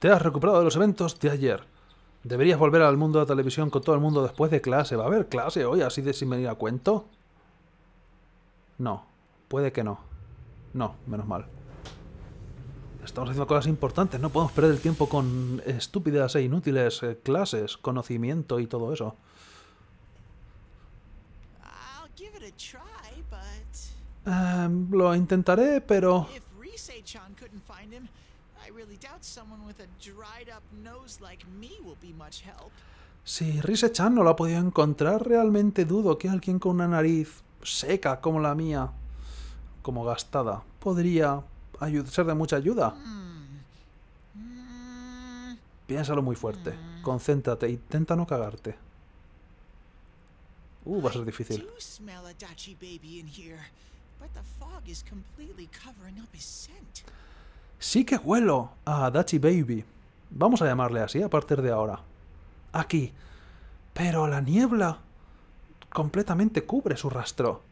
Te has recuperado de los eventos de ayer. Deberías volver al mundo de la televisión con todo el mundo después de clase. ¿Va a haber clase hoy así de sin venir a cuento? No, puede que no. No, menos mal. Estamos haciendo cosas importantes, no podemos perder el tiempo con estúpidas e inútiles eh, clases, conocimiento y todo eso. Em, lo intentaré, pero... Si Rise-chan no lo ha podido encontrar, realmente dudo que alguien con una nariz seca como la mía, como gastada, podría ser de mucha ayuda. Mm, Piénsalo muy fuerte. Concéntrate. Intenta no cagarte. Uh, va a ser difícil. Sí que huelo a Dachi Baby. Vamos a llamarle así a partir de ahora. Aquí. Pero la niebla completamente cubre su rastro.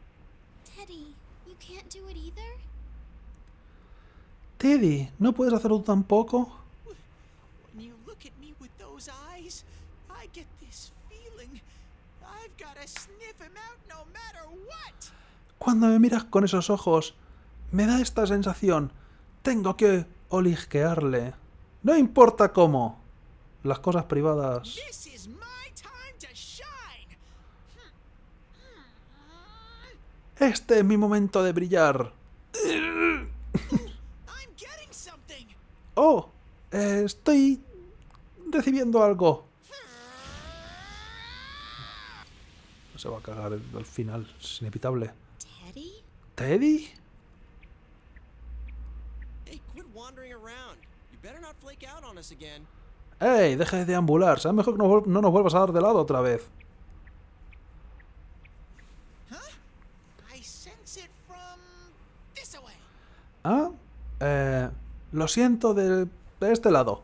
Teddy, you can't do it either? Teddy, ¿no puedes hacerlo tú tampoco? What. Cuando me miras con esos ojos, me da esta sensación. Tengo que olisquearle. No importa cómo. Las cosas privadas. Este es mi momento de brillar. Oh, eh, estoy recibiendo algo. Se va a cagar al final, es inevitable. Teddy? ¿Teddy? ¡Ey! Deja de deambular. Será mejor que no, no nos vuelvas a dar de lado otra vez. ¿Ah? Eh, lo siento de, de este lado.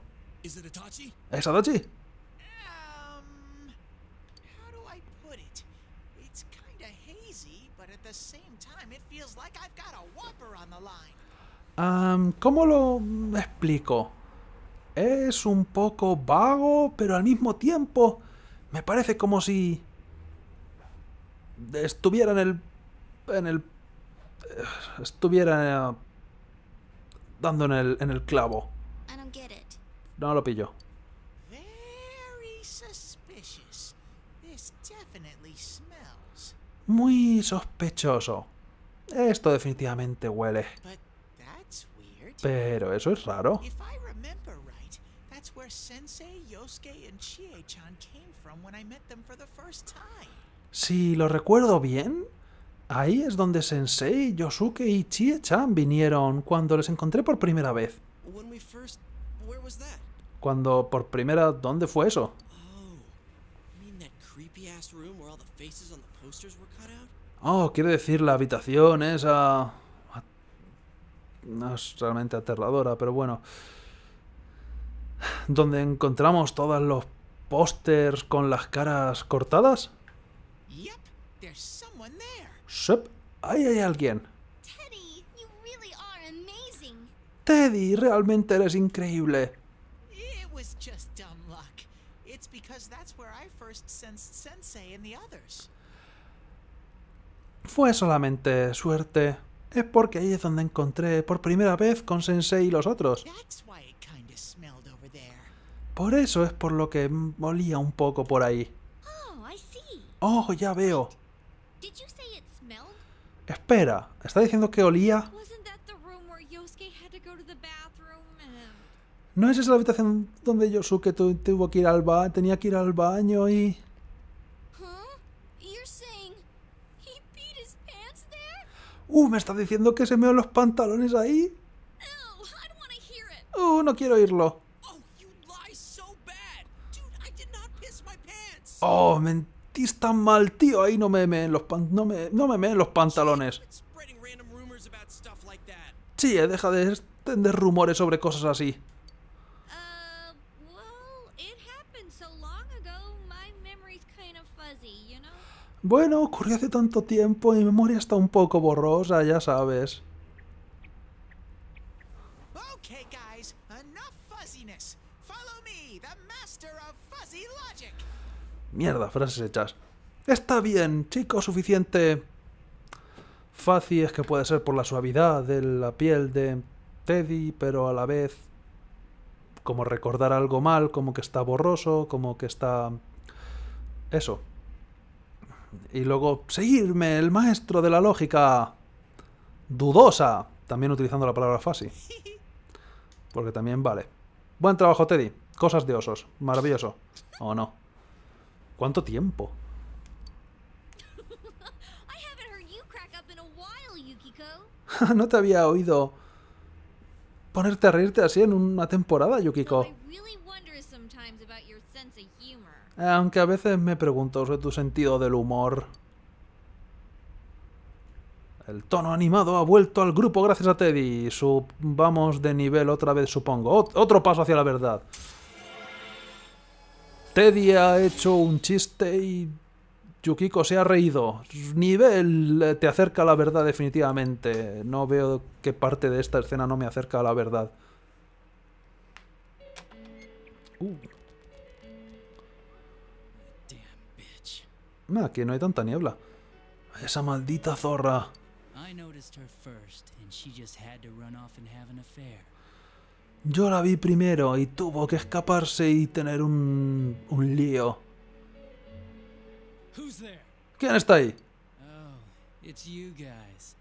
¿Es Adachi? Am, ¿Cómo lo explico? Es un poco vago, pero al mismo tiempo me parece como si estuviera en el... en el... estuviera eh, dando en el, en el clavo. No lo pillo. Very suspicious. This definitely smells. Muy sospechoso. Esto definitivamente huele. Pero eso es raro. Si lo recuerdo bien, ahí es donde Sensei, Yosuke y Chie-chan vinieron cuando les encontré por primera vez. Cuando por primera... ¿Dónde fue eso? Oh. Oh, quiere decir la habitación esa... No es realmente aterradora, pero bueno. Donde encontramos todos los pósters con las caras cortadas. Yep, there's someone there. Sup, ahí hay alguien. Teddy, you really are amazing. Teddy, realmente eres increíble. It was just dumb luck. It's because that's where I first sensed Sensei and the others. Fue solamente suerte. Es porque ahí es donde encontré por primera vez con Sensei y los otros. Por eso es por lo que olía un poco por ahí. Oh. Oh, ya veo. Espera, ¿está diciendo que olía? ¿No es esa la habitación donde Yosuke tu- tuvo que ir al baño? Tenía que ir al baño y... Uh, me está diciendo que se meó los pantalones ahí. Uh, no quiero oírlo. Oh! Oh, mentís tan mal, tío. Ahí no me meen los pan... no me, no me meen los pantalones. Sí, eh, deja de extender rumores sobre cosas así. Uh, well, it happened so long ago, my memory's kind of fuzzy, you know? Bueno, ocurrió hace tanto tiempo y mi memoria está un poco borrosa, ya sabes. Mierda, frases hechas. Está bien, chico, suficiente. Fácil es que puede ser por la suavidad de la piel de Teddy, pero a la vez como recordar algo mal, como que está borroso, como que está... Eso. Y luego, seguirme, el maestro de la lógica. Dudosa. También utilizando la palabra fuzzy. Porque también vale. Buen trabajo, Teddy. Cosas de osos. Maravilloso. ¿O no? ¿Cuánto tiempo? No te había oído ponerte a reírte así en una temporada, Yukiko. Aunque a veces me pregunto sobre tu sentido del humor. El tono animado ha vuelto al grupo gracias a Teddy. Subamos de nivel otra vez, supongo. Ot- otro paso hacia la verdad. Teddy ha hecho un chiste y Yukiko se ha reído. Nivel eh, te acerca a la verdad definitivamente. No veo qué parte de esta escena no me acerca a la verdad. Uh, bitch. ah, aquí no hay tanta niebla. Esa maldita zorra. Yo la vi primero y tuvo que escaparse y tener un, un lío. ¿Quién está ahí? Oh, it's you guys.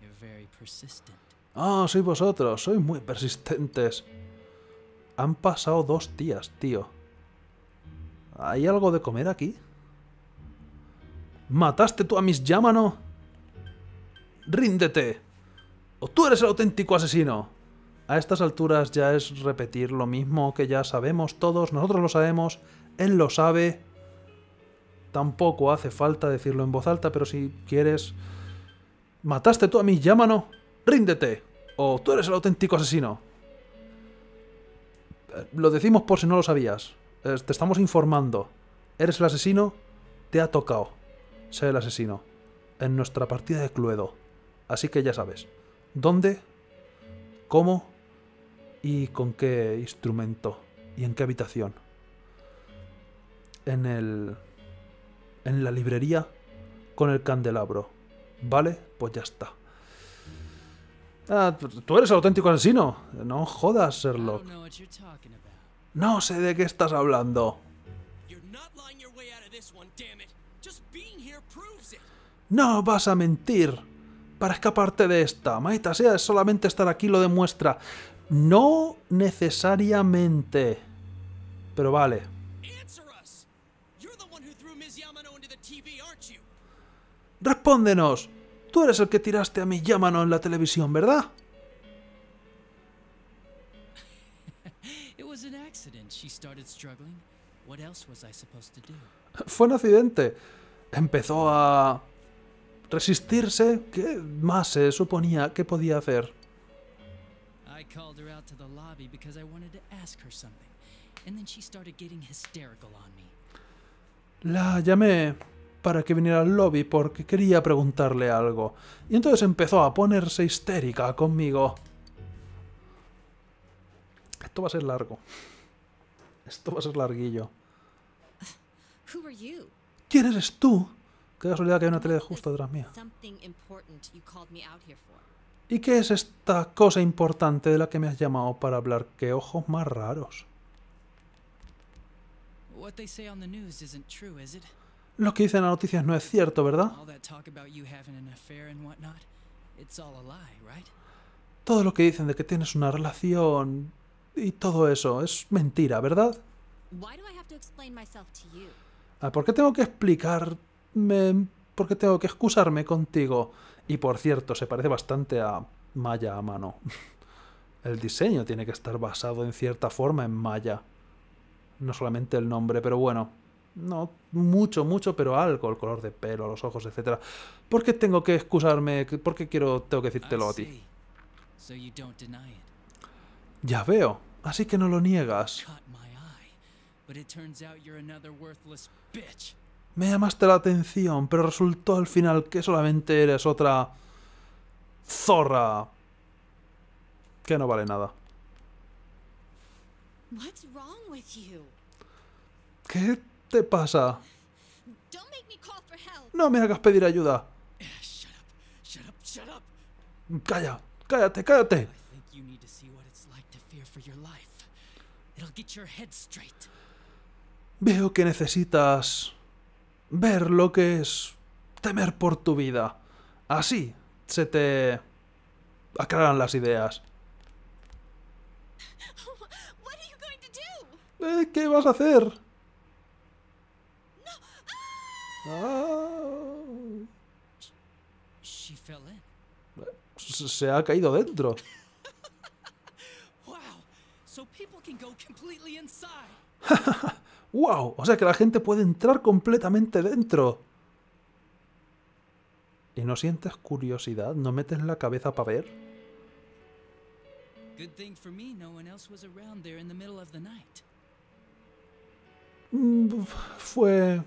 You're very persistent. Ah, sois vosotros. Sois muy persistentes. Han pasado dos días, tío. ¿Hay algo de comer aquí? ¿Mataste tú a Miss Yamano? ¡Ríndete! ¿O tú eres el auténtico asesino? A estas alturas ya es repetir lo mismo que ya sabemos todos, nosotros lo sabemos, él lo sabe. Tampoco hace falta decirlo en voz alta, pero si quieres... ¿Mataste tú a Miss Yamano? ¡Ríndete! ¿O tú eres el auténtico asesino? Eh, Lo decimos por si no lo sabías. Eh, Te estamos informando. ¿Eres el asesino? Te ha tocado ser el asesino. En nuestra partida de Cluedo. Así que ya sabes. ¿Dónde? ¿Cómo? ¿Y con qué instrumento? ¿Y en qué habitación? En el... En la librería con el candelabro. ¿Vale? Pues ya está. Ah, tú- eres el auténtico asesino. No jodas, Sherlock. No sé de qué estás hablando. No vas a mentir. Para escaparte de esta. Maita sea, solamente estar aquí lo demuestra. No necesariamente. Pero vale. Respóndenos. Tú eres el que tiraste a mi Yamano en la televisión, ¿verdad? Fue un accidente. Empezó a resistirse. ¿Qué más se suponía que podía hacer? La llamé para que viniera al lobby porque quería preguntarle algo. Y entonces empezó a ponerse histérica conmigo. Esto va a ser largo. Esto va a ser larguillo. Who are you? ¿Quién eres tú? Qué casualidad que hay una tele justo detrás mía. Something important you called me out here for. ¿Y qué es esta cosa importante de la que me has llamado para hablar? ¡Qué ojos más raros! What they say on the news isn't true, is it? Lo que dicen las noticias no es cierto, ¿verdad? All that talk about you having an affair and whatnot, it's all a lie, right? Todo lo que dicen de que tienes una relación y todo eso es mentira, ¿verdad? Why do I have to explain myself to you? Ah, ¿Por qué tengo que explicarme? ¿Por qué tengo que excusarme contigo? Y por cierto, se parece bastante a Maya a mano. El diseño tiene que estar basado en cierta forma en Maya. No solamente el nombre, pero bueno. No mucho, mucho, pero algo. El color de pelo, los ojos, etc. ¿Por qué tengo que excusarme? ¿Por qué quiero, tengo que decírtelo a ti? So you don't deny it. Ya veo, así que no lo niegas. Me llamaste la atención, pero resultó al final que solamente eres otra... zorra. Que no vale nada. ¿Qué te pasa? No me hagas pedir ayuda. Calla, cállate, cállate for your life. It'll get your head straight. Veo que necesitas ver lo que es temer por tu vida. Así se te aclaran las ideas. What are you going to do? Eh, ¿Qué vas a hacer? Ah, She fell in. se se ha caído dentro. Wow. So people can go completely inside. ¡Wow! O sea que la gente puede entrar completamente dentro. ¿Y no sientes curiosidad? ¿No metes la cabeza para ver? Mm, Fue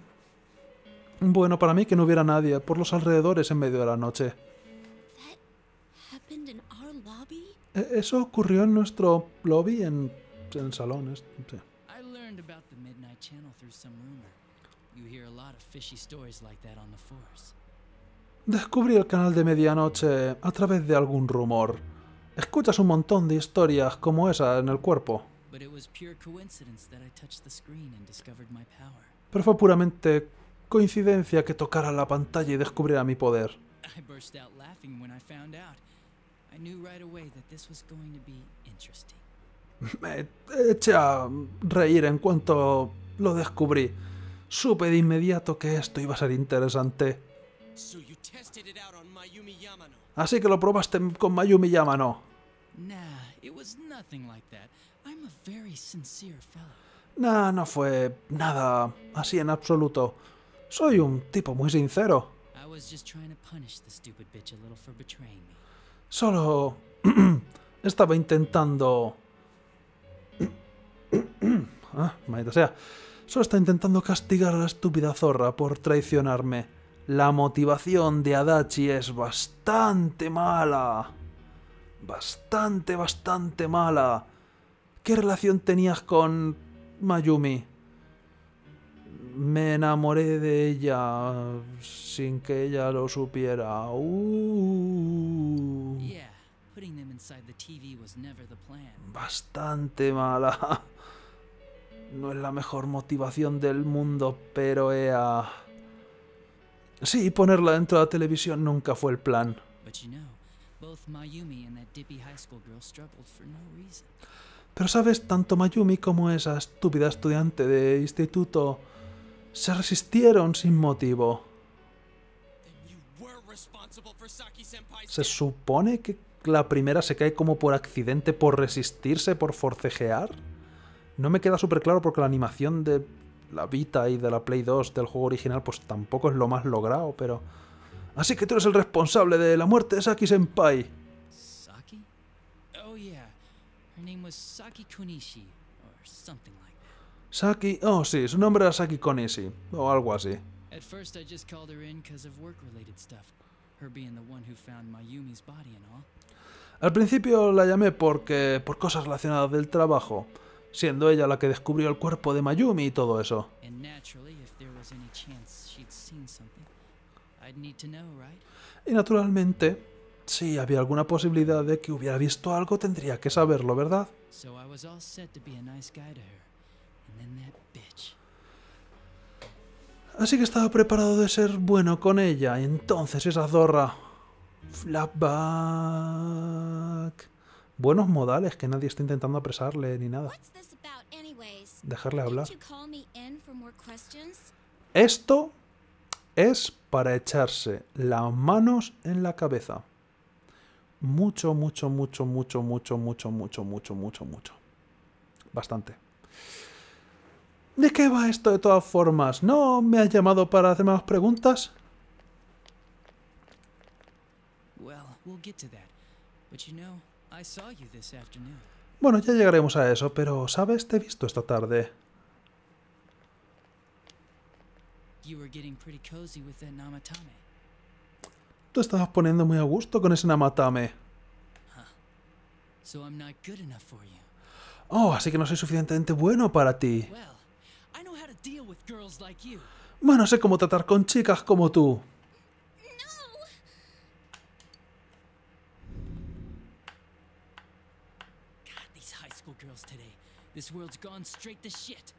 bueno para mí que no hubiera nadie por los alrededores en medio de la noche. E- Eso ocurrió en nuestro lobby en, en sí. I learned about the Midnight Channel through some rumor. You hear a lot of fishy stories like that on the force. Descubrí el canal de medianoche a través de algún rumor. Escuchas un montón de historias como esa en el cuerpo, pero fue puramente coincidencia que tocara la pantalla y descubriera mi poder. I Me eché a reír en cuanto lo descubrí. Supe de inmediato que esto iba a ser interesante. Así que lo probaste con Mayumi Yamano. Nah, no fue nada así en absoluto. Soy un tipo muy sincero. I was just ah, maldita sea. Solo está intentando castigar a la estúpida zorra por traicionarme. La motivación de Adachi es bastante mala. Bastante, bastante mala. ¿Qué relación tenías con Mayumi? Me enamoré de ella sin que ella lo supiera. Uh. Bastante mala. No es la mejor motivación del mundo, pero ea... Sí, ponerla dentro de la televisión nunca fue el plan. But you know, both Mayumi and that dippy high school girl struggled for no reason. Pero sabes, tanto Mayumi como esa estúpida estudiante de instituto se resistieron sin motivo. ¿Se supone que la primera se cae como por accidente, por resistirse, por forcejear? No me queda súper claro porque la animación de la Vita y de la Play 2 del juego original pues tampoco es lo más logrado, pero... Así que tú eres el responsable de la muerte de Saki Senpai. Saki? Oh yeah, her name was Saki or something like that. Saki... Oh, sí, su nombre era Saki Konishi, o algo así. At first, I just called her in because of work-related stuff. Al principio la llamé porque por cosas relacionadas del trabajo, siendo ella la que descubrió el cuerpo de Mayumi y todo eso. Y naturalmente, si había alguna posibilidad de que hubiera visto algo, tendría que saberlo, ¿verdad? Así que estaba preparado de ser bueno con ella. Y entonces esa zorra... Flapback. Buenos modales, que nadie está intentando apresarle ni nada. Dejarle hablar. Esto es para echarse las manos en la cabeza. Mucho, mucho, mucho, mucho, mucho, mucho, mucho, mucho, mucho, mucho. Bastante. ¿De qué va esto de todas formas? ¿No me has llamado para hacerme más preguntas? Bueno, ya llegaremos a eso, pero ¿sabes? Te he visto esta tarde. Tú estabas poniendo muy a gusto con ese Namatame. Oh, así que no soy suficientemente bueno para ti. Well, Bueno, sé cómo tratar con chicas como tú. This world's gone straight to shit.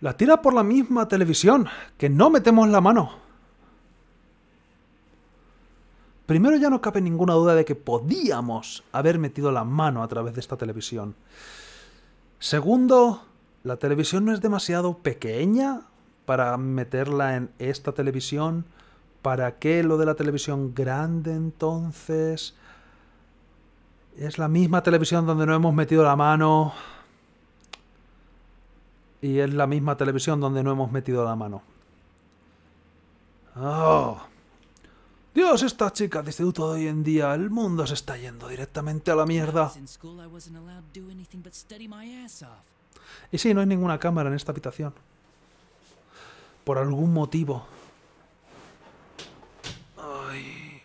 La tira por la misma televisión, que no metemos la mano. Primero ya no cabe ninguna duda de que podíamos haber metido la mano a través de esta televisión. Segundo, la televisión no es demasiado pequeña para meterla en esta televisión. ¿Para qué lo de la televisión grande entonces? Es la misma televisión donde no hemos metido la mano. Y es la misma televisión donde no hemos metido la mano. ¡Oh! Dios, esta chica de instituto de hoy en día, el mundo se está yendo directamente a la mierda. Y sí, no hay ninguna cámara en esta habitación. Por algún motivo. Ay.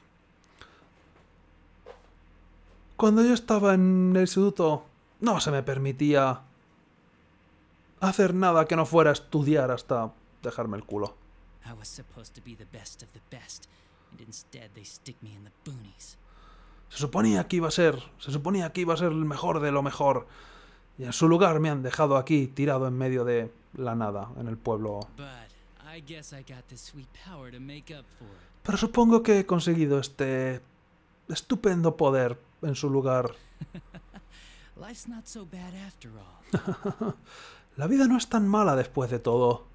Cuando yo estaba en el instituto, no se me permitía hacer nada que no fuera estudiar hasta dejarme el culo. Se suponía que iba a ser, se suponía que iba a ser el mejor de lo mejor. Y en su lugar me han dejado aquí, tirado en medio de la nada, en el pueblo. Pero supongo que he conseguido este estupendo poder en su lugar. La vida no es tan mala después de todo.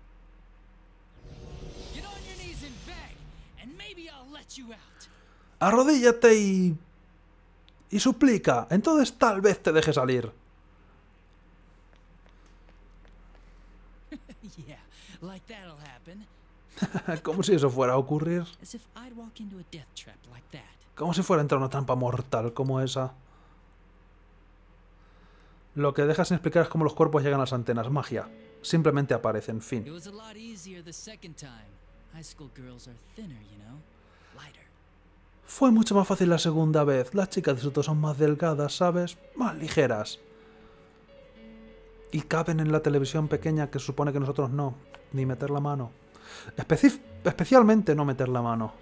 Arrodíllate y... y suplica. Entonces tal vez te deje salir. Como si eso fuera a ocurrir. Como si fuera a entrar una trampa mortal como esa. Lo que deja sin explicar es cómo los cuerpos llegan a las antenas. Magia. Simplemente aparecen. Fin. Fue mucho más fácil la segunda vez. Las chicas de Soto son más delgadas, ¿sabes? Más ligeras. Y caben en la televisión pequeña que supone que nosotros no. Ni meter la mano. Especialmente no meter la mano.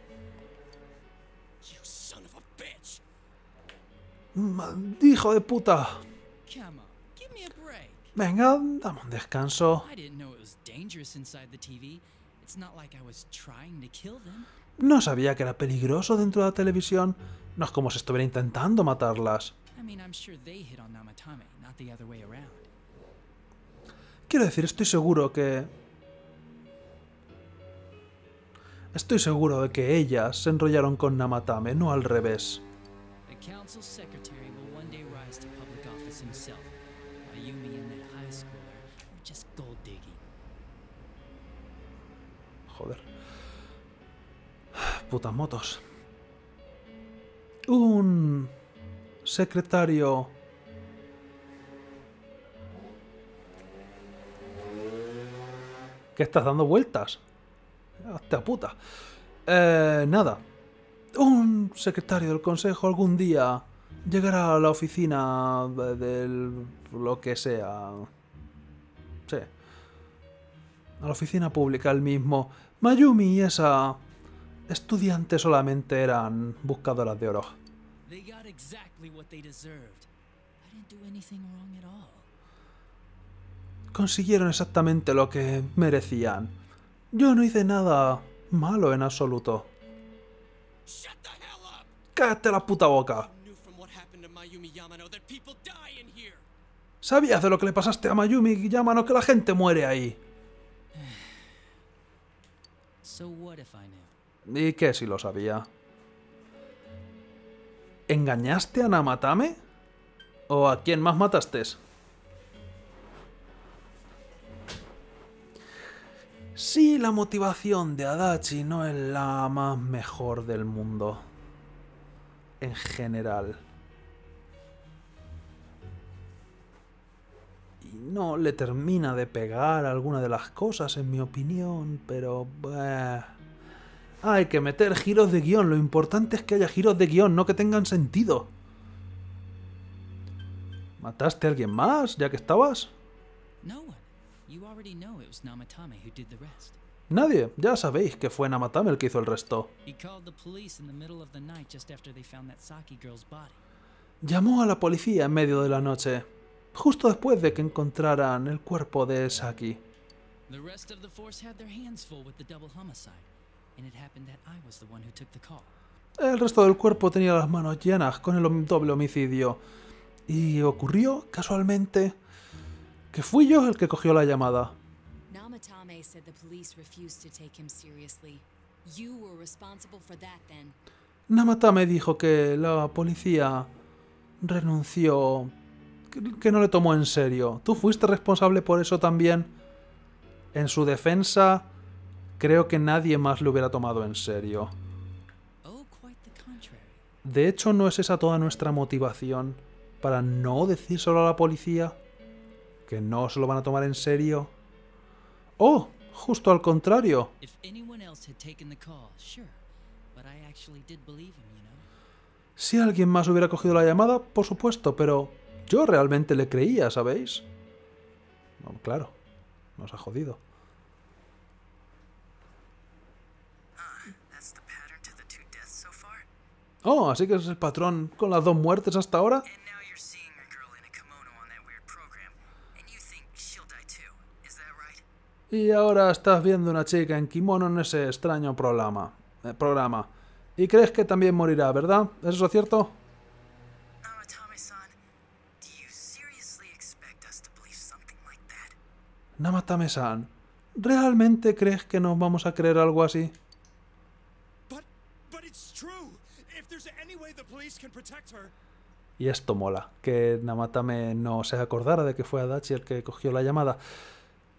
Hijo de puta. Venga, dame un descanso. No sabía que era peligroso dentro de la televisión. No es como si estuviera intentando matarlas. Quiero decir, estoy seguro que... Estoy seguro de que ellas se enrollaron con Namatame, no al revés. Putas motos. Un secretario... ¿Qué estás dando vueltas? Hostia puta. Eh, nada. Un secretario del consejo algún día llegará a la oficina de- del lo que sea. Sí. A la oficina pública el mismo. Mayumi esa estudiante solamente eran buscadoras de oro. Consiguieron exactamente lo que merecían. Yo no hice nada malo en absoluto. ¡Cállate la puta boca! ¿Sabías de lo que le pasaste a Mayumi Yamano que la gente muere ahí? So what if I knew? ¿Y qué si lo sabía? ¿Engañaste a Namatame? ¿O a quién más mataste? Sí, la motivación de Adachi no es la más mejor del mundo. En general. Y no le termina de pegar alguna de las cosas, en mi opinión, pero... Hay que meter giros de guion. Lo importante es que haya giros de guion, no que tengan sentido. ¿Mataste a alguien más, ya que estabas? Nadie. Ya sabéis que fue Namatame el que hizo el resto. Llamó a la policía en medio de la noche, justo después de que encontraran el cuerpo de Saki. El resto del cuerpo tenía las manos llenas con el doble homicidio. Y ocurrió, casualmente, que fui yo el que cogió la llamada. Namatame said the police refused to take him seriously. You were responsible for that then. Namatame dijo que la policía renunció, que no le tomó en serio. ¿Tú fuiste responsable por eso también? En su defensa, creo que nadie más le hubiera tomado en serio. De hecho, ¿no es esa toda nuestra motivación para no decir solo a la policía que no se lo van a tomar en serio? ¡Oh! Justo al contrario. Si alguien más hubiera cogido la llamada, por supuesto, pero yo realmente le creía, ¿sabéis? No, claro, nos ha jodido. That's the pattern to the two deaths so far? Oh, así que es el patrón con las dos muertes hasta ahora. Y ahora estás viendo una chica en kimono en ese extraño programa. eh, programa. Y crees que también morirá, ¿verdad? ¿Es eso cierto? That? Namatame-san, ¿realmente crees que nos vamos a creer algo así? But but it's true. If there's any way the police can protect her, Y esto mola, que Namatame no se acordara de que fue Adachi el que cogió la llamada.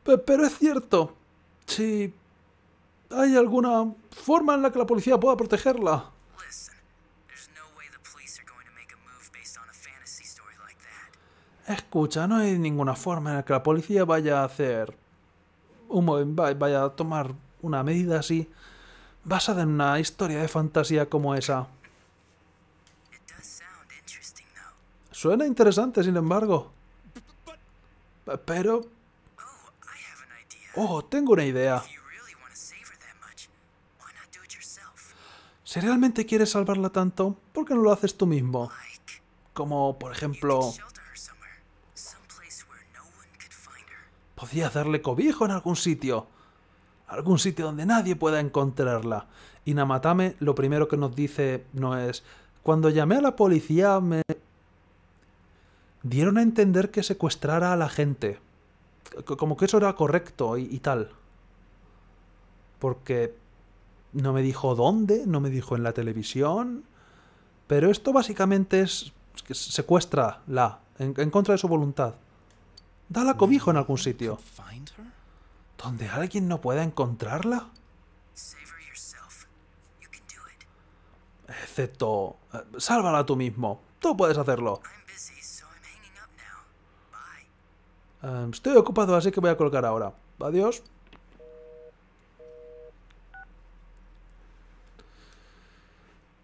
Pe- pero es cierto, si hay alguna forma en la que la policía pueda protegerla. Escucha, no hay ninguna forma en la que la policía vaya a hacer un vaya a tomar una medida así basada en una historia de fantasía como esa. Suena interesante, sin embargo. Pero, Oh, tengo una idea. Si realmente quieres salvarla tanto, ¿por qué no lo haces tú mismo? Como, por ejemplo, podrías darle cobijo en algún sitio. Algún sitio donde nadie pueda encontrarla. Y Namatame lo primero que nos dice no es... Cuando llamé a la policía me... Dieron a entender que secuestrara a la gente. Como que eso era correcto y, tal. Porque no me dijo dónde, no me dijo en la televisión. Pero esto básicamente es que secuestra la en, en contra de su voluntad. Dala cobijo en algún sitio. ¿Donde alguien no pueda encontrarla? Excepto... eh, Sálvala tú mismo. Tú puedes hacerlo. Eh, estoy ocupado, así que voy a colgar ahora. Adiós.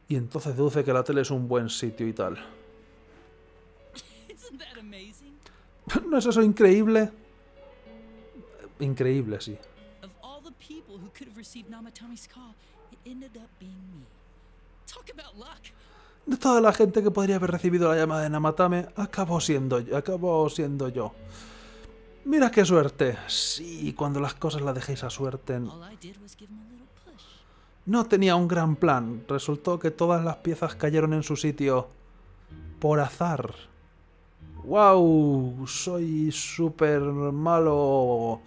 Y entonces deduce que la tele es un buen sitio y tal. ¿No es eso increíble? Increíble, sí. De toda la gente que podría haber recibido la llamada de Namatame, acabó siendo. Acabó siendo yo. Mira qué suerte. Sí, cuando las cosas las dejéis a suerte. No tenía un gran plan. Resultó que todas las piezas cayeron en su sitio por azar. ¡Wow! Soy súper malo.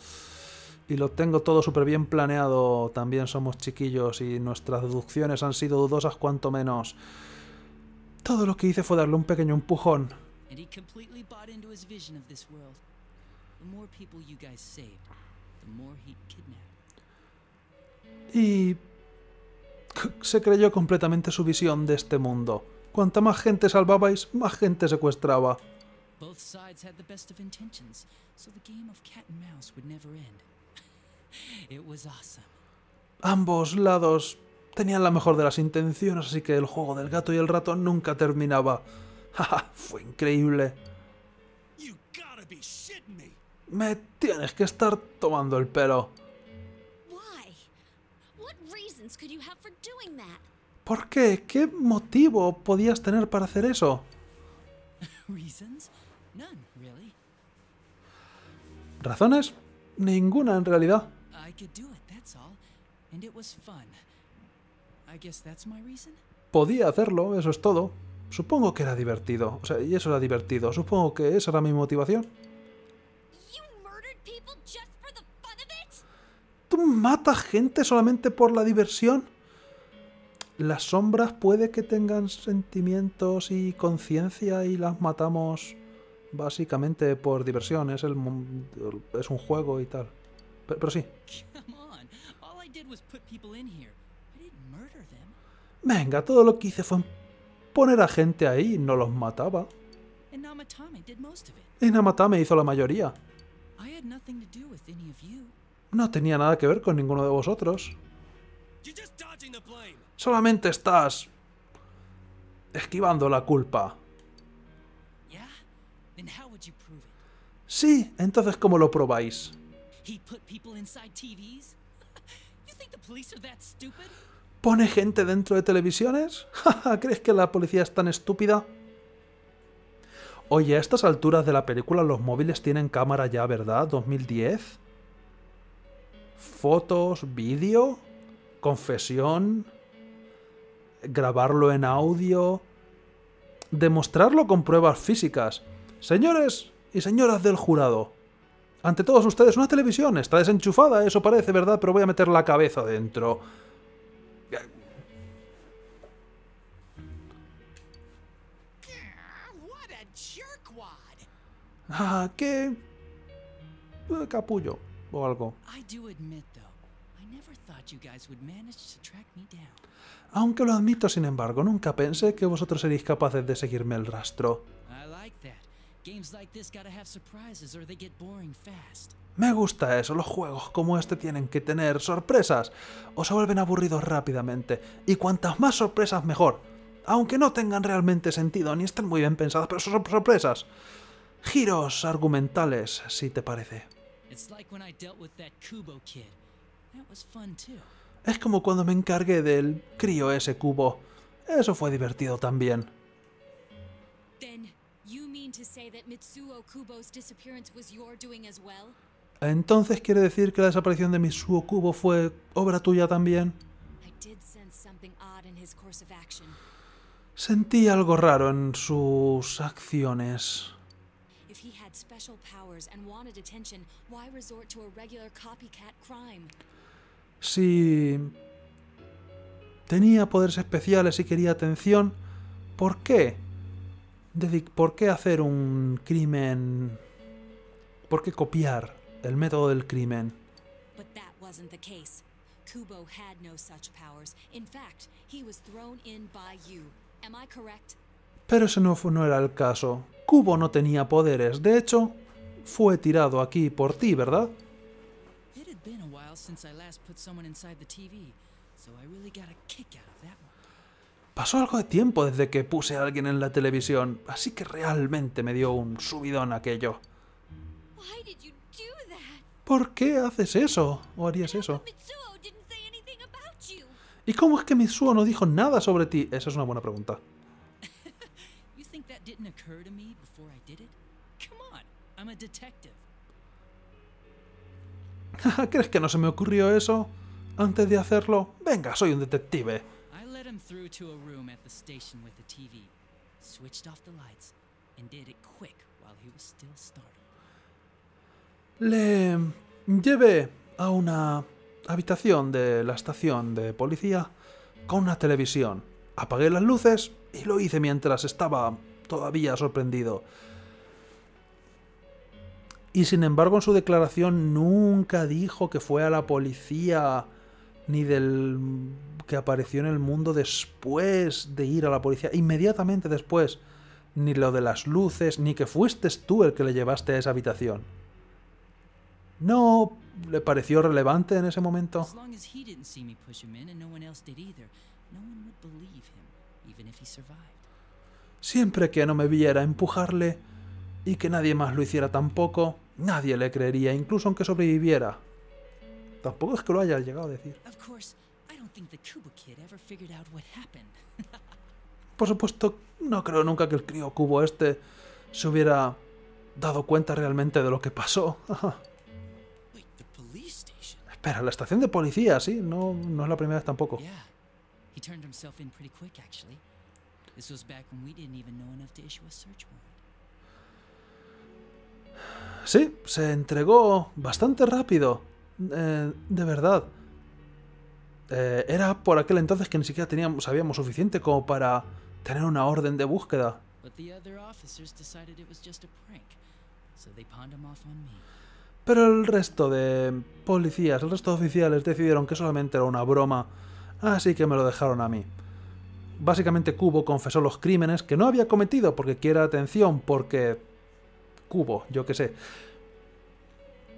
Y lo tengo todo súper bien planeado. También somos chiquillos y nuestras deducciones han sido dudosas cuanto menos. Todo lo que hice fue darle un pequeño empujón. Y se creyó completamente su visión de este mundo. Cuanta más gente salvabais, más gente secuestraba. Both sides had the best of intentions, so the game of cat and mouse would never end. it was awesome. Ambos lados tenían la mejor de las intenciones, así que el juego del gato y el ratón nunca terminaba. Jaja, fue increíble. You gotta be me. Tienes que estar tomando el pelo. ¿Por qué? ¿Qué motivo podías tener para hacer eso? ¿Razones? Ninguna en realidad. Podía hacerlo, eso es todo. Supongo que era divertido. O sea, y eso era divertido. Supongo que esa era mi motivación. ¿Tú matas gente solamente por la diversión? Las sombras puede que tengan sentimientos y conciencia y las matamos básicamente por diversión. Es, el, es un juego y tal. Pero, pero sí. Venga, todo lo que hice fue poner a gente ahí y no los mataba. Y Namatame hizo la mayoría. No tenía nada que ver con ninguno de vosotros. Solamente estás esquivando la culpa. Sí, entonces ¿cómo lo probáis? ¿Pone gente dentro de televisiones? ¿Crees que la policía es tan estúpida? Oye, a estas alturas de la película los móviles tienen cámara ya, ¿verdad? ¿2010? Fotos, vídeo, confesión, grabarlo en audio, demostrarlo con pruebas físicas. Señores y señoras del jurado, ante todos ustedes una televisión está desenchufada, eso parece, ¿verdad? Pero voy a meter la cabeza dentro. Ah, qué... capullo o algo. Aunque lo admito, sin embargo, nunca pensé que vosotros seréis capaces de seguirme el rastro. Me gusta eso, los juegos como este tienen que tener sorpresas o se vuelven aburridos rápidamente. Y cuantas más sorpresas mejor. Aunque no tengan realmente sentido ni estén muy bien pensadas, pero son sorpresas. Giros argumentales, si te parece. It's like when I dealt with that Kubo kid. That was fun too. Es como cuando me encargué del crío ese cubo. Eso fue divertido también. Then, you mean to say that Mitsuo Kubo's disappearance was your doing as well? Entonces quiere decir que la desaparición de Mitsuo Kubo fue obra tuya también. I did sense something odd in his course of action. Sentí algo raro en sus acciones. He had special powers and wanted attention, why resort to a regular copycat crime? Si tenía poderes especiales y quería atención, ¿por qué? ¿Por qué hacer un crimen? ¿Por qué copiar el método del crimen? But that wasn't the case. Kubo had no such powers. In fact, he was thrown in by you. Am I correct? Pero ese no, no era el caso. Kubo no tenía poderes. De hecho, fue tirado aquí por ti, ¿verdad? Pasó algo de tiempo desde que puse a alguien en la televisión, así que realmente me dio un subidón aquello. ¿Por qué haces eso? ¿O harías eso? ¿Y cómo es que Mitsuo no dijo nada sobre ti? Esa es una buena pregunta. Didn't occur to me before I did it? Come on, I'm a detective. ¿Crees que no se me ocurrió eso antes de hacerlo? Venga, soy un detective. I led him through to a room at the station with the TV, switched off the lights, and did it quick while he was still startled. Le llevé a una habitación de la estación de policía con una televisión. Apagué las luces y lo hice mientras estaba todavía sorprendido. Y sin embargo en su declaración nunca dijo que fue a la policía ni del que apareció en el mundo después de ir a la policía, inmediatamente después, ni lo de las luces, ni que fuiste tú el que le llevaste a esa habitación. ¿No le pareció relevante en ese momento? Siempre que no me viera empujarle y que nadie más lo hiciera tampoco, nadie le creería, incluso aunque sobreviviera. Tampoco es que lo haya llegado a decir. Por supuesto, no creo nunca que el crío cubo este se hubiera dado cuenta realmente de lo que pasó. Espera, la estación de policía, sí, no, no es la primera vez tampoco. yeah, This was back when we didn't even know enough to issue a search warrant. Sí, se entregó bastante rápido. Eh, de verdad. Eh, era por aquel entonces que ni siquiera teníamos, sabíamos suficiente como para tener una orden de búsqueda. Me. Pero el resto de policías, el resto de oficiales decidieron que solamente era una broma, así que me lo dejaron a mí. Básicamente Cubo confesó los crímenes que no había cometido porque quiere atención, porque Cubo, yo qué sé.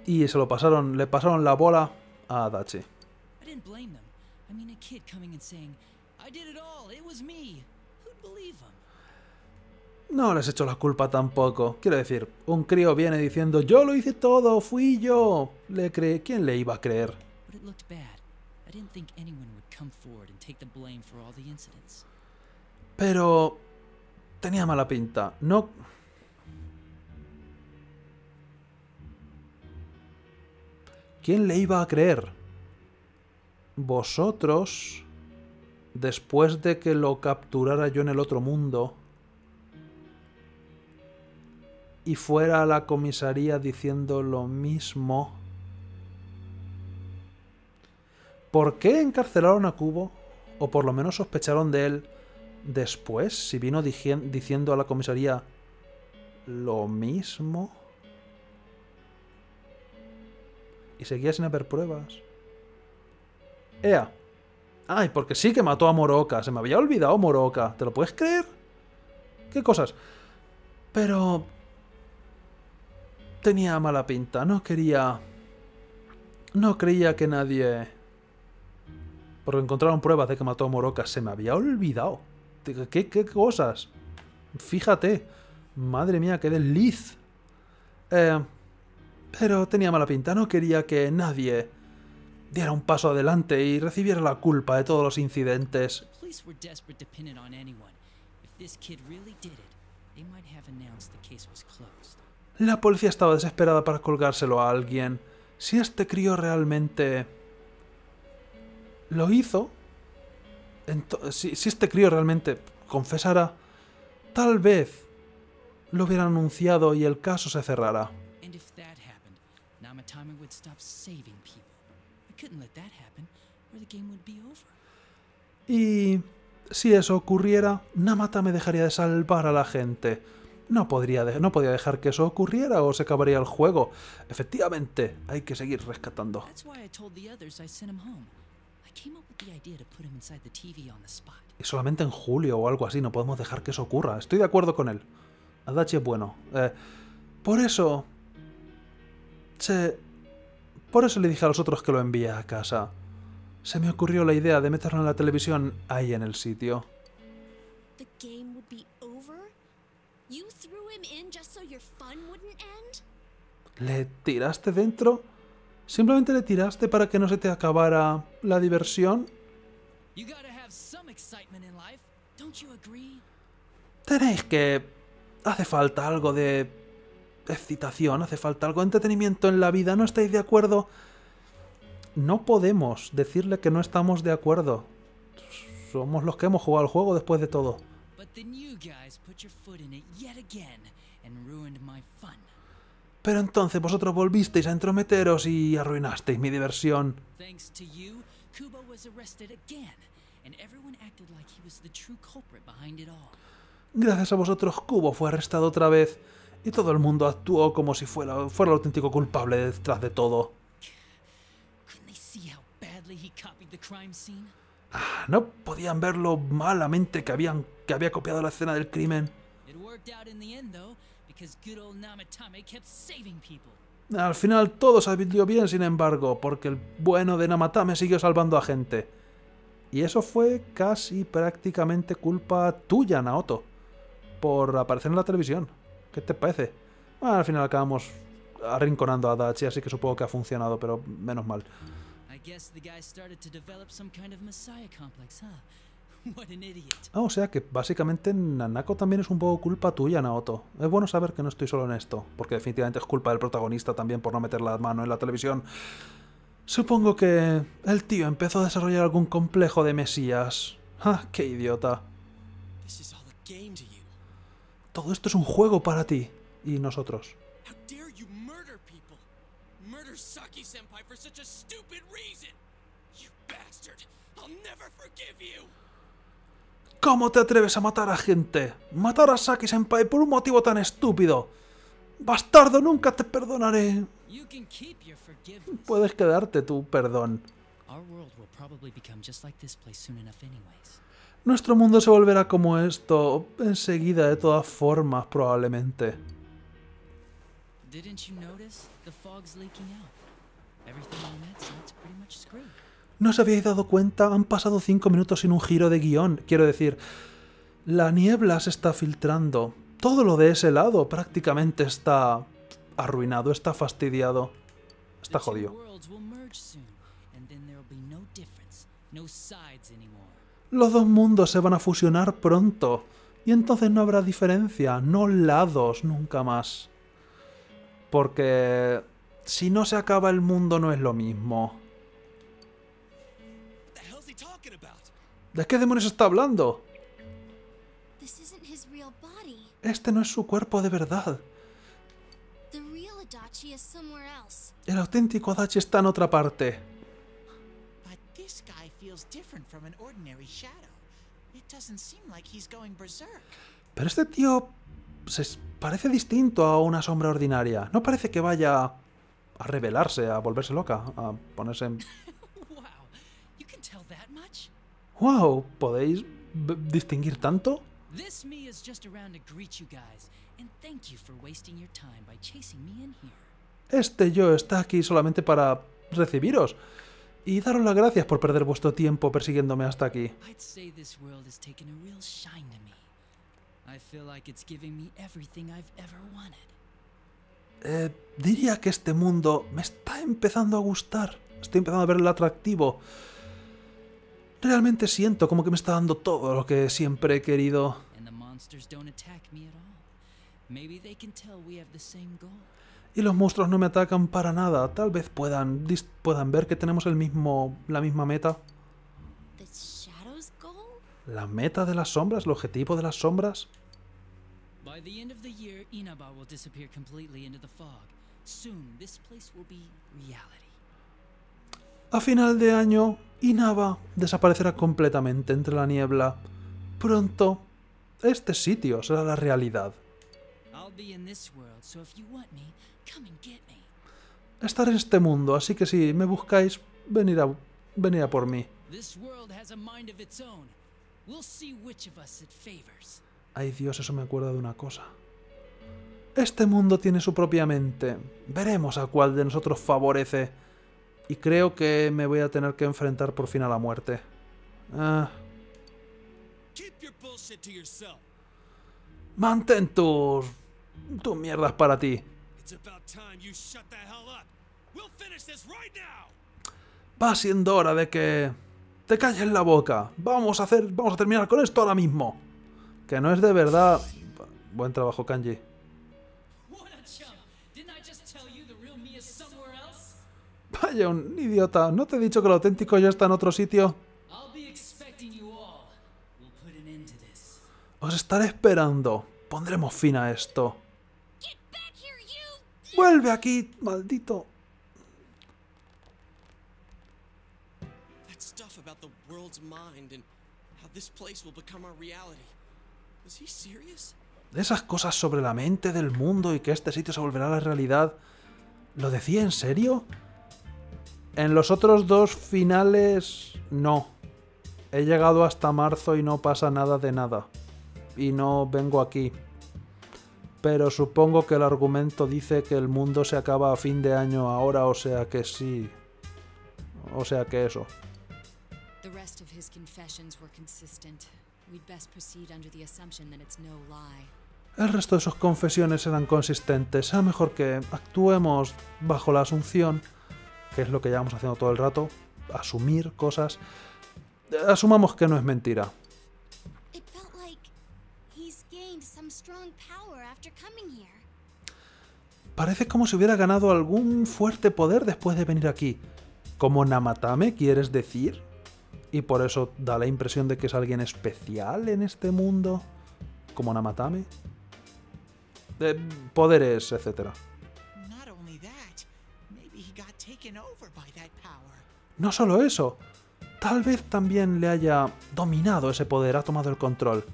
Y se lo pasaron, le pasaron la bola a Adachi. I didn't blame them. I mean, a kid coming and saying, I did it all, it was me. Who'd believe him? No les echo la culpa tampoco. Quiero decir, un crío viene diciendo yo lo hice todo, fui yo. ¿Le cree? ¿Quién le iba a creer? Pero tenía mala pinta. No. ¿Quién le iba a creer? Vosotros, después de que lo capturara yo en el otro mundo y fuera a la comisaría diciendo lo mismo, ¿por qué encarcelaron a Cubo? O por lo menos sospecharon de él después, si vino dicien- diciendo a la comisaría lo mismo. Y seguía sin haber pruebas. Ea. Ay, porque sí que mató a Moroka. Se me había olvidado Moroka. ¿Te lo puedes creer? ¿Qué cosas? Pero... Tenía mala pinta. No quería... No creía que nadie... Porque encontraron pruebas de que mató a Moroka. Se me había olvidado. ¿Qué, qué, cosas? Fíjate. Madre mía, qué desliz. Eh, pero tenía mala pinta. No quería que nadie diera un paso adelante y recibiera la culpa de todos los incidentes. La policía estaba desesperada para colgárselo a alguien. Si este crío realmente lo hizo, ento- si, si este crío realmente confesara, tal vez lo hubieran anunciado y el caso se cerrara. Namatame. Y si eso ocurriera, Namata me dejaría de salvar a la gente. No, podría de- no podía dejar que eso ocurriera o se acabaría el juego. Efectivamente, hay que seguir rescatando. Y solamente en julio o algo así, no podemos dejar que eso ocurra. Estoy de acuerdo con él. Adachi es bueno. Eh, por eso... Se... Por eso le dije a los otros que lo envíe a casa. Se me ocurrió la idea de meterlo en la televisión ahí en el sitio. The game would be over? You threw him in just so your fun wouldn't end? ¿Le tiraste dentro? ¿Simplemente le tiraste para que no se te acabara la diversión? Tenéis que... Hace falta algo de... excitación, hace falta algo de entretenimiento en la vida, ¿no estáis de acuerdo? No podemos decirle que no estamos de acuerdo. Somos los que hemos jugado el juego después de todo. But then you guys put your foot in it yet again and ruined my fun. Pero entonces vosotros volvisteis a entrometeros y arruinasteis mi diversión. Kubo. Gracias a vosotros, Cubo fue arrestado otra vez y todo el mundo actuó como si fuera, fuera el auténtico culpable detrás de todo. Scene? No podían ver lo malamente que, habían, que había copiado la escena del crimen. Al final todo salió bien, sin embargo, porque el bueno de Namatame siguió salvando a gente. Y eso fue casi prácticamente culpa tuya, Naoto, por aparecer en la televisión. ¿Qué te parece? Bueno, al final acabamos arrinconando a Dachi, así que supongo que ha funcionado, pero menos mal. I guess the guy started to develop some kind of messiah complex, huh? Ah, o sea que básicamente Nanako también es un poco culpa tuya, Naoto. Es bueno saber que no estoy solo en esto, porque definitivamente es culpa del protagonista también por no meter la mano en la televisión. Supongo que el tío empezó a desarrollar algún complejo de mesías. ¡Ah, qué idiota! Todo esto es un juego para ti y nosotros. ¿Cómo te atreves a matar a gente? Matar a Saki Senpai por un motivo tan estúpido. Bastardo, nunca te perdonaré. Puedes quedarte tu perdón. Nuestro mundo se volverá como esto enseguida, de todas formas, probablemente. ¿No os habíais dado cuenta? Han pasado cinco minutos sin un giro de guion. Quiero decir, la niebla se está filtrando. Todo lo de ese lado prácticamente está arruinado, está fastidiado. Está jodido. Los dos mundos se van a fusionar pronto. Y entonces no habrá diferencia, no lados nunca más. Porque si no se acaba el mundo no es lo mismo. ¿De qué demonios está hablando? Este no es su cuerpo de verdad. El auténtico Adachi está en otra parte. But this guy feels different from an ordinary shadow. It doesn't seem like he's going berserk. Pero este tío se parece distinto a una sombra ordinaria. No parece que vaya a rebelarse, a volverse loca, a ponerse en... Wow, you can tell that much? ¡Wow! ¿Podéis distinguir tanto? This me is just around to greet you guys, and thank you for wasting your time by chasing me in here. Este yo está aquí solamente para recibiros. Y daros las gracias por perder vuestro tiempo persiguiéndome hasta aquí. I'd say this world has taken a real shine to me. I feel like it's giving me everything I've ever wanted. Eh, diría que este mundo me está empezando a gustar. Estoy empezando a ver el atractivo. Realmente siento como que me está dando todo lo que siempre he querido. Y los monstruos no me atacan para nada. Tal vez puedan, puedan ver que tenemos el mismo, la misma meta. The Shadow's goal? La meta de las sombras, el objetivo de las sombras. By the end of the year, Inaba will disappear completely into the fog. Soon, this place will be reality. A final de año, Inaba desaparecerá completamente entre la niebla. Pronto, este sitio será la realidad. Estaré en este mundo, así que si me buscáis, venid a, venid a por mí. Ay Dios, eso me acuerda de una cosa. Este mundo tiene su propia mente. Veremos a cuál de nosotros favorece. Y creo que me voy a tener que enfrentar por fin a la muerte. Ah, mantén tus... tus mierdas para ti. Va siendo hora de que... te calles la boca. Vamos a hacer... vamos a terminar con esto ahora mismo. Que no es de verdad... Buen trabajo, Kanji. Vaya, un idiota. ¿No te he dicho que lo auténtico ya está en otro sitio? Os estaré esperando. Pondremos fin a esto. Vuelve aquí, maldito. That stuff about the world's mind and how this place will become our reality. Was he serious? Esas cosas sobre la mente del mundo y que este sitio se volverá la realidad. ¿Lo decía en serio? En los otros dos finales, no. He llegado hasta marzo y no pasa nada de nada. Y no vengo aquí. Pero supongo que el argumento dice que el mundo se acaba a fin de año ahora, o sea que sí. O sea que eso. The rest of his confessions were consistent. We'd best proceed under the assumption that it's no lie. El resto de sus confesiones eran consistentes. Será mejor que actuemos bajo la asunción, que es lo que llevamos haciendo todo el rato, asumir cosas. Asumamos que no es mentira. Parece como si hubiera ganado algún fuerte poder después de venir aquí. ¿Como Namatame, quieres decir? Y por eso da la impresión de que es alguien especial en este mundo. Como Namatame. De poderes, etcétera. No solo eso, tal vez también le haya dominado ese poder, ha tomado el control.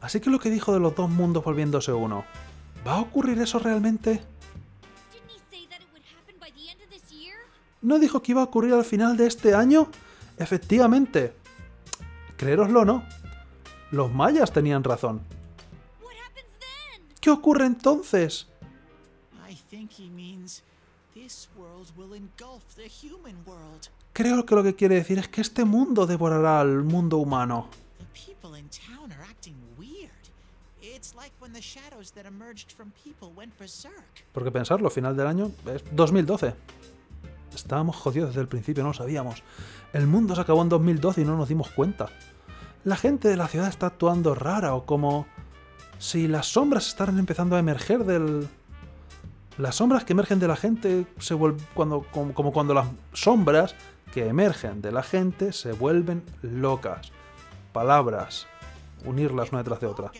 Así que lo que dijo de los dos mundos volviéndose uno, ¿va a ocurrir eso realmente? ¿No dijo que iba a ocurrir al final de este año? Efectivamente. Creéroslo no. Los mayas tenían razón. ¿Qué ocurre entonces? Think he means this world will engulf the human world. Creo que lo que quiere decir es que este mundo devorará al mundo humano. The people in town are acting weird. It's like when the shadows that emerged from people went berserk. Porque pensarlo, final del año es 2012. Estábamos jodidos desde el principio, no lo sabíamos. El mundo se acabó en 2012 y no nos dimos cuenta. La gente de la ciudad está actuando rara o como si las sombras estaran empezando a emerger del... Las sombras que emergen de la gente se vuelven cuando como, como cuando las sombras que emergen de la gente se vuelven locas. Palabras. Unirlas una detrás de otra.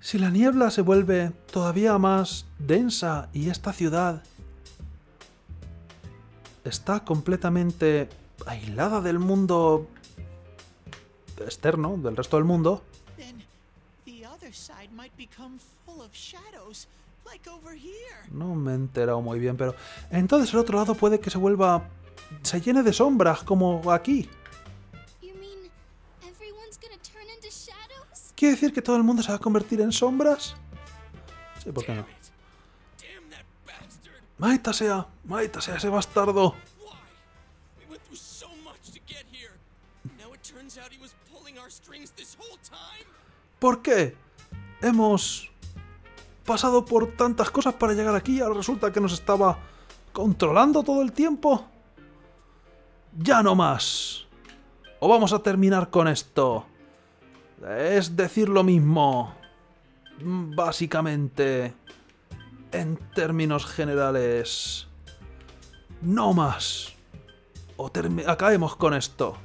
Si la niebla se vuelve todavía más densa y esta ciudad está completamente aislada del mundo externo, del resto del mundo, no me he enterado muy bien, pero entonces el otro lado puede que se vuelva, se llene de sombras como aquí. ¿Quiere decir que todo el mundo se va a convertir en sombras? Sí, ¿por qué no? Maldita sea, maldita sea ese bastardo. ¿Por qué? Hemos pasado por tantas cosas para llegar aquí y ahora resulta que nos estaba controlando todo el tiempo. Ya no más. O vamos a terminar con esto. Es decir lo mismo. Básicamente. En términos generales. No más. O acabemos con esto.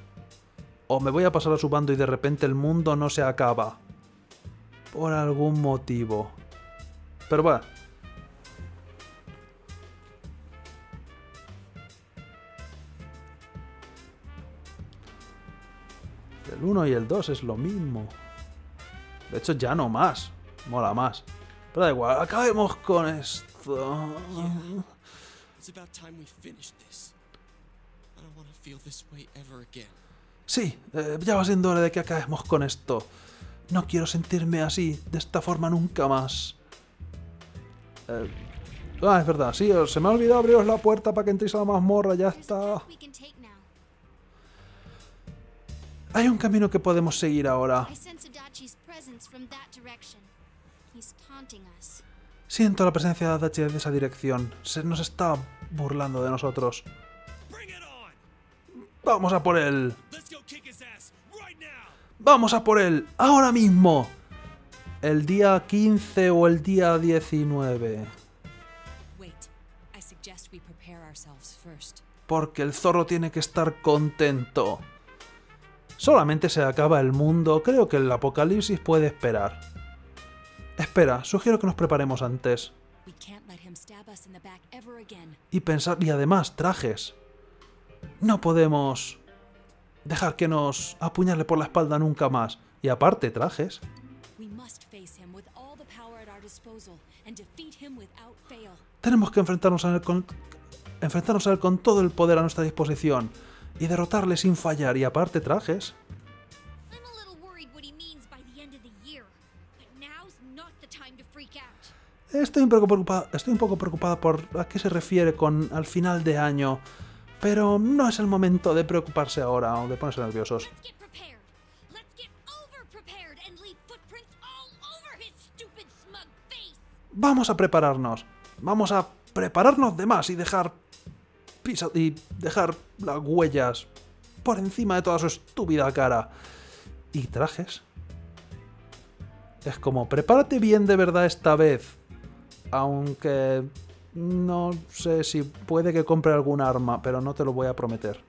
O me voy a pasar a su bando y de repente el mundo no se acaba. Por algún motivo. Pero va. El 1 y el 2 es lo mismo. De hecho, ya no más. Mola más. Pero da igual, acabemos con esto. Sí, eh, ya va siendo hora de que acabemos con esto. No quiero sentirme así, de esta forma nunca más. Eh, ah, es verdad, sí, se me ha olvidado abriros la puerta para que entréis a la mazmorra, ya está. Hay un camino que podemos seguir ahora. Siento la presencia de Adachi de esa dirección. Se nos está burlando de nosotros. Vamos a por él. Vamos a por él. Ahora mismo. El día 15 o el día 19. Wait. I suggest we prepare ourselves first. Porque el zorro tiene que estar contento. Solamente se acaba el mundo. Creo que el apocalipsis puede esperar. Espera, sugiero que nos preparemos antes. Y pensar, y además, trajes. No podemos dejar que nos apuñale por la espalda nunca más. Y aparte, trajes. Tenemos que enfrentarnos a él con, enfrentarnos a él con todo el poder a nuestra disposición y derrotarle sin fallar. Y aparte, trajes. Estoy un poco preocupada, estoy un poco preocupada por a qué se refiere con al final de año, pero no es el momento de preocuparse ahora o de ponerse nerviosos. Vamos a prepararnos. Vamos a prepararnos de más y dejar pisa y dejar las huellas por encima de toda su estúpida cara. ¿Y trajes? Es como, prepárate bien de verdad esta vez. Aunque no sé si puede que compre algún arma, pero no te lo voy a prometer.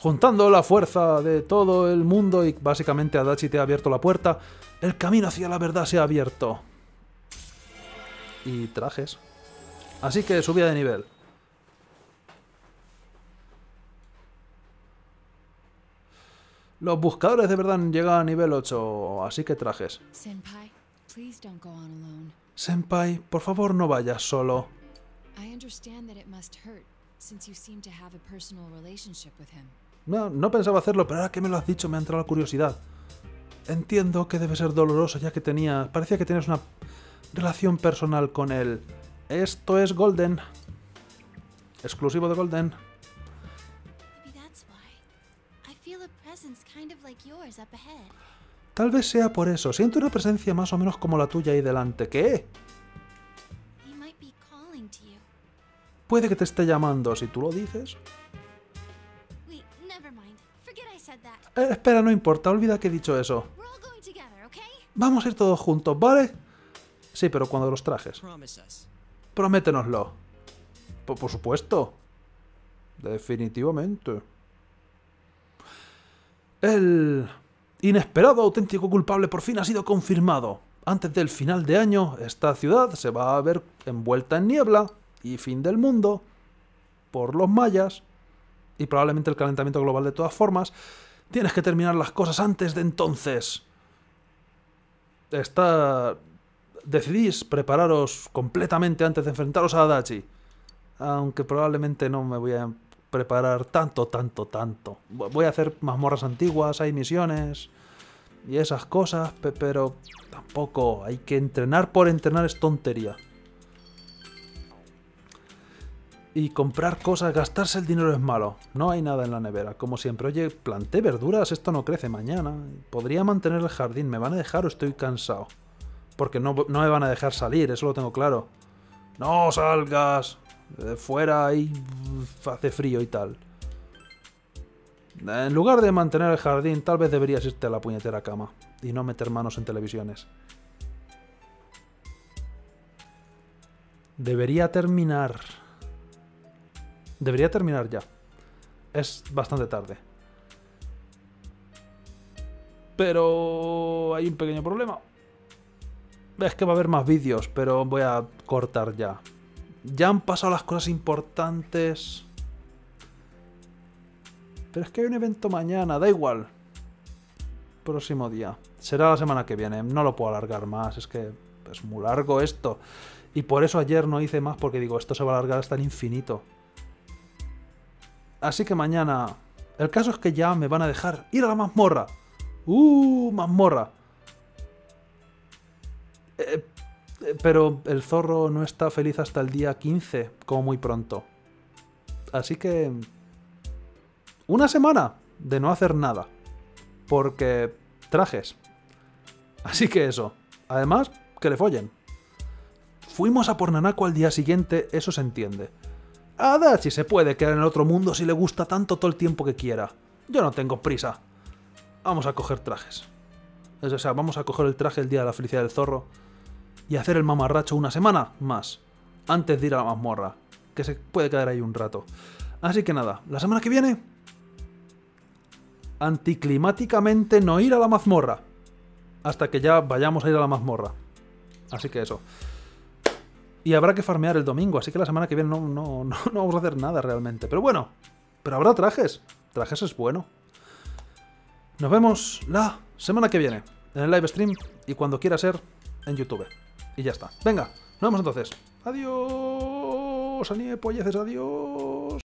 Juntando la fuerza de todo el mundo y básicamente Adachi te ha abierto la puerta, el camino hacia la verdad se ha abierto. Y trajes. Así que subida de nivel. Los buscadores de verdad han llegado a nivel 8, así que trajes. Senpai, please don't go. Senpai, por favor no vayas solo. I understand that it must hurt, since you seem to have a personal relationship with him. No, no pensaba hacerlo, pero ahora que me lo has dicho me ha entrado la curiosidad. Entiendo que debe ser doloroso ya que tenía... Parecía que tenías una relación personal con él. Esto es Golden. Exclusivo de Golden. Tal vez sea por eso. Siento una presencia más o menos como la tuya ahí delante. ¿Qué? Puede que te esté llamando si tú lo dices. Eh, espera, no importa. Olvida que he dicho eso. Vamos a ir todos juntos, ¿vale? Sí, pero cuando los trajes. Prométenoslo. Por, por supuesto. Definitivamente. El inesperado auténtico culpable por fin ha sido confirmado. Antes del final de año, esta ciudad se va a ver envuelta en niebla y fin del mundo por los mayas y probablemente el calentamiento global de todas formas. Tienes que terminar las cosas antes de entonces. Está decidís prepararos completamente antes de enfrentaros a Adachi. Aunque probablemente no me voy a preparar tanto, tanto, tanto. Voy a hacer mazmorras antiguas, hay misiones y esas cosas, pe- pero tampoco hay que entrenar por entrenar es tontería. Y comprar cosas, gastarse el dinero es malo. No hay nada en la nevera, como siempre. Oye, planté verduras, esto no crece mañana. Podría mantener el jardín, ¿me van a dejar o estoy cansado? Porque no, no me van a dejar salir, eso lo tengo claro. No salgas. Fuera ahí hace frío y tal. En lugar de mantener el jardín, tal vez deberías irte a la puñetera cama y no meter manos en televisiones. Debería terminar. Debería terminar ya. Es bastante tarde. Pero hay un pequeño problema. Es que va a haber más vídeos, pero voy a cortar ya. Ya han pasado las cosas importantes. Pero es que hay un evento mañana, da igual. Próximo día. Será la semana que viene. No lo puedo alargar más. Es que es muy largo esto. Y por eso ayer no hice más porque digo, esto se va a alargar hasta el infinito. Así que mañana... El caso es que ya me van a dejar ir a la mazmorra. ¡Uh! Mazmorra. Eh, pero el zorro no está feliz hasta el día 15, como muy pronto. Así que... Una semana de no hacer nada. Porque trajes. Así que eso. Además, que le follen. Fuimos a por Nanako al día siguiente, eso se entiende. Adachi se puede quedar en el otro mundo si le gusta tanto todo el tiempo que quiera. Yo no tengo prisa. Vamos a coger trajes. O sea, vamos a coger el traje el día de la felicidad del zorro y hacer el mamarracho una semana más, antes de ir a la mazmorra, que se puede quedar ahí un rato. Así que nada, la semana que viene, anticlimáticamente no ir a la mazmorra, hasta que ya vayamos a ir a la mazmorra. Así que eso. Y habrá que farmear el domingo, así que la semana que viene no, no, no, no vamos a hacer nada realmente. Pero bueno, pero habrá trajes. Trajes es bueno. Nos vemos la semana que viene en el live stream y cuando quiera ser en YouTube. Y ya está. Venga, nos vemos entonces. Adiós, Anie, polleces, adiós.